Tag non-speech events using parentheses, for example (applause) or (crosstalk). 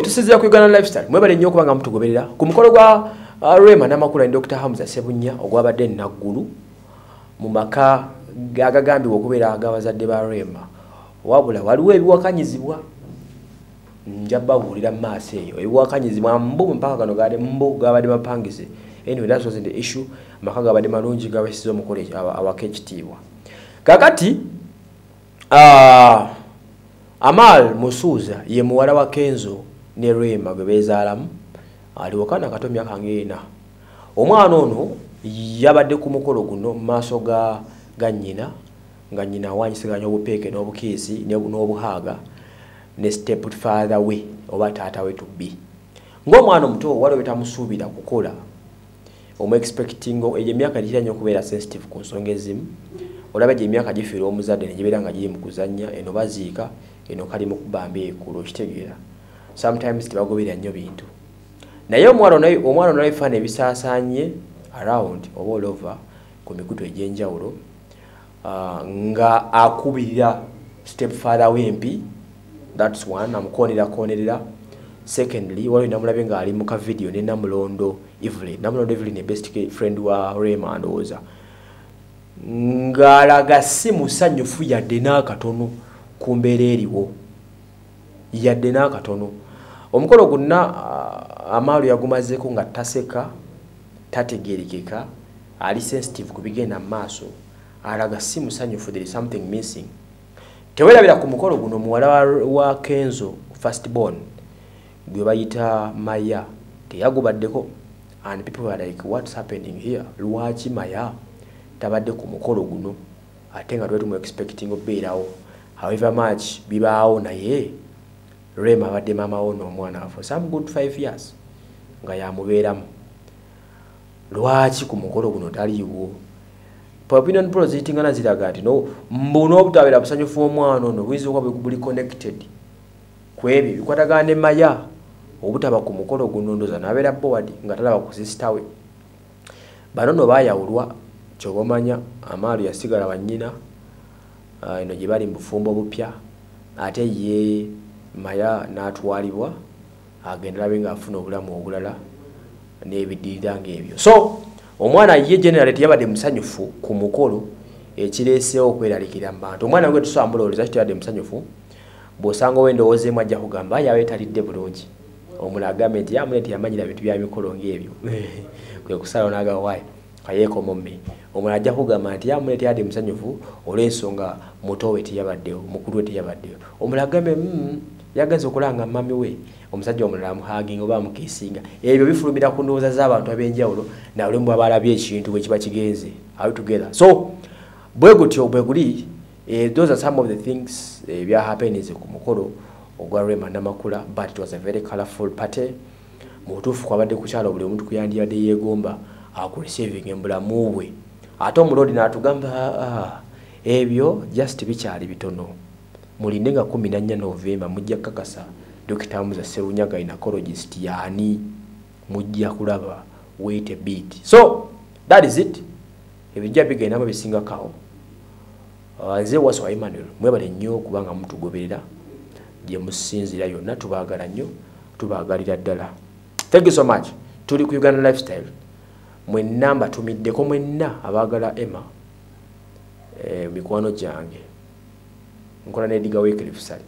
tusinzira ku uganda lifestyle. Mwebale nnyo okuba nga mutugoberera. Ku mukolo gwa uh, rema namakula ne dr hamza sebunya ogwabadde naggulu mu maka agagambibwa okubeera ag'abazadde ba rema wabula waliwo ebiwakanyizibwa. Nja babuulira mu maaso eyo. Ebiwakanyizibwa mbu mpaka kano gaali mbu gabadde bapangise anyway that wasn't the issue. Amaka gabadde malungi gabasiza omukolo awaka ekitiibwa. Kakati uh, amal musuuza ye muwala wa kenzo ne rema gwe beezaalamu ali wakana kato myaka ngaena omwana ono yabadde ku mukolo guno mu maaso ga ga nnyina nga nnyina awanyisiganya obupeeke n'obukiisi n'obuhaaga ne step father we oba taata we tubbi ng'omwana omuto waliwo betamusuubira kukola omuexpecting egyo emyaka gitera nnyo okubeera sensitive ku nsonga ezimu olaba gye emyaka gifiira omuzadde negibeera nga giri mu kuzannya eno baziika eno kali mu kubamba ekulu okitegeera sometimes tebagoberera nnyo bintu. Naye omwana onayo ebifaana ebisaasaanye around oba olova ku mikutu egy'enjawulo uh, nga akubirira step father wempi thats one amukoonerakonerera secondly waliwo namulabe ngaali mu kavidiyo ne namulondo evelyn. Namulondo evelyn e best friend wa rema ndowooza. Ng'alaga si musanyufu yadde n'akatono ku mbeera eriwo yadde n'akatono. Omukolo gonna amaalo yagumazeeko nga taseka tategerekeka ali sensitive ku bigenda mu maaso alaga si musanyufu there something missing. Tewerabira ku mukolo guno muwala wa kenzo first born gwe bayita maya teyagubaddeko. And people were like what's happening here? Lwaki maya tabadde ku mukolo guno? Ate nga twetumu expecting obeerawo. However much bibaawo naye rem abadde maamawo n'omwana for some good five years nga yamubeeramu. Lwaki ku mukolo guno taliiwo? Opinion poll ziyitingana ziraga nti mbuno obutabeera busanyufu omwana ono buyinza okuba buli connected ku ebyo bikwatagana ne maya obutaba ku mukolo guno ndoza nabeera board nga talaba ku sisita we. Bano no baayawulwa kyoba omanya amaalo yasigala wannyina eno gye bali mu bufumbo bupya ate ye maya n'atwalibwa agenda labe ng'afuna obulamu obulala n'ebiddirira ng'ebyo. So omwana ye general teyabadde musanyufu ku mukolo ekireesewo okweralikira mu bantu. Omwana gwe tusobola mulowoleza kiteyabadde musanyufu bw'osanga owendowoozeemu ajja kugamba aye abe talidde bulungi. Omula agambe nti yamune teyamanyira bintu bya mikolo ng'ebyo. (laughs) Kwe kusalawo n'agawaayi kayeekomomme omula ajja kugamba nti yamune teyabadde musanyufu. Olw'ensonga muto we teyabaddewo mukulu we teyabaddewo. Omula agambe mm, yagenza okulanga mami we omusajja omulala amuhaginga oba amukiisinga. Ebyo bifulumira ku ndowooza z'abantu ab'enjawulo nawe mu baba alabye ekintu bwe kiba kigenze. Are together? So bwe gutyo bwe guli eh, those are some of the things ebya eh, ku mukolo ogwa rema namakula but it was a very colorful party mu butuufu kwabadde kukyalo buli omuntu kuyandiyadde yeegomba akureceiving embulamu bwe. Ate omulodi n'atugamba ah, ebyo just bikyali bitono mulinde nga 14 novemba mujja kakasa dokita muza serunya gynecologist yani mujja kulaba wait a bit. So that is it. Ebijja bigenda mu bisinga kawo uh, nze waso emmanuel mwebale nnyo kubanga mutugoberera. Gye musinzira yonna tubaagala nnyo tubaagalira ddala. Thank you so much. Tuli ku uganda lifestyle. Mwenna mbatumiddeko mwenna abaagala emma eh, mikwano gyange nkola nediga weekly fusali